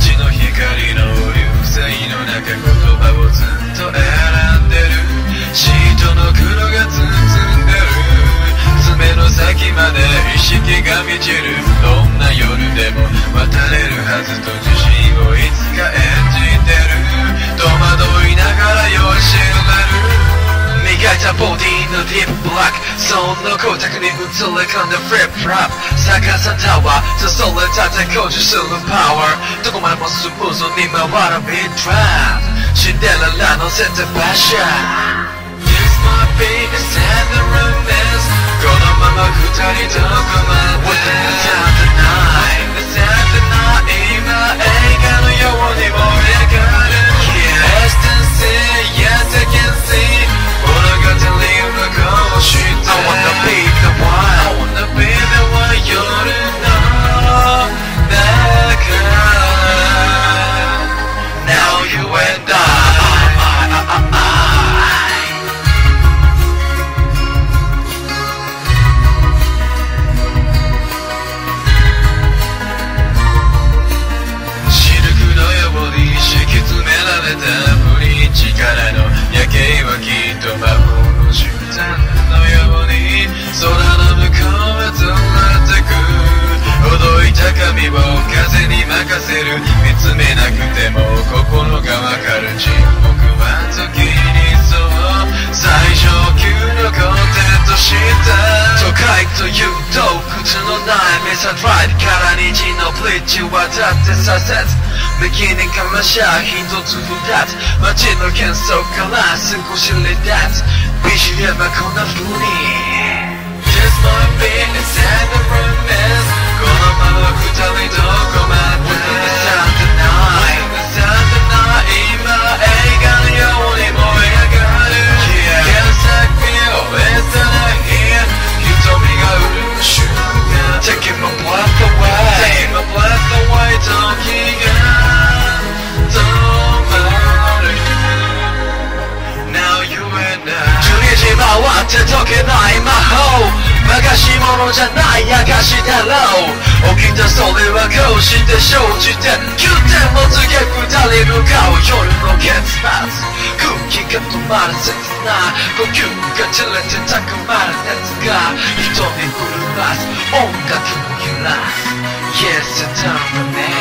街の光の流星の中言葉をずっと選んでる。シートの黒が包んでる。爪の先まで意識が満ちる。どんな夜でも渡れるはずと自信をいつか演じてる。戸惑いながら養し埋める。磨いたボディのディープブラック。その光沢に映り込んだフリップラップ逆さタワーとそれ立て工事するパワーどこまでもスムーズに回るビットラップシンデレラのセットバッシャー This might be a sad romance このまま二人どこまで With the sound like to you though. Kutsu no nae miss a drive Kara ni jin no bleach you watatte sunset Beginning kamasha hito tsu fu dat Machi no kensou kara sukoshi ri dat Bishu yeba kona fu じゃない明かしだろう。起きたそれはこうして生じて9点も告げ二人の顔夜の結末空気が止まる切な。呼吸が散れてたくまる熱が人に震わす音楽も揺らす Yes, it's time for me